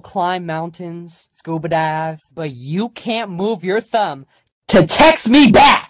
climb mountains, scuba dive, but you can't move your thumb to text me back!